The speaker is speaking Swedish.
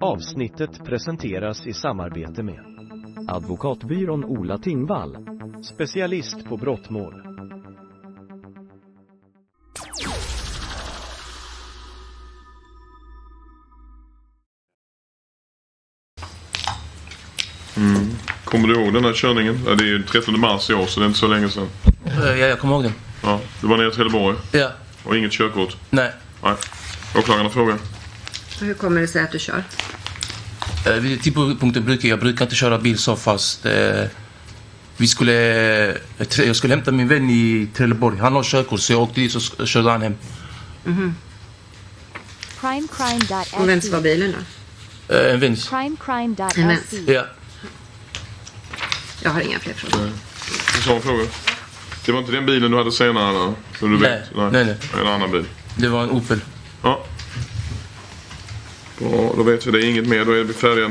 Avsnittet presenteras i samarbete med Advokatbyrån Ola Tingvall. Specialist på brottmål. Kommer du ihåg den här körningen? Ja, det är ju 13 mars i år så det är inte så länge sedan. Eh, Ja, jag kommer ihåg den. Ja, du var nere i Trelleborg Ja. och inget körkort. Nej. Nej. Åklagarna frågar. Och hur kommer det sig att du kör? Eh, Vid tidpunkten brukar jag brukar inte köra bil så fast eh, vi skulle, eh, jag skulle hämta min vän i Trelleborg. Han har körkort så jag åkte dit så körde han hem. Och vems var bilen då? Eh, en väns. Crimecrime.se. Ja. Jag har inga fler frågor. Du sa en fråga. Det var inte den bilen du hade senare eller? Som du Nej. vet? Nej, nej. En annan bil. Det var en Opel. Ja. Bra, då vet vi det. Inget mer. Då är vi färdiga.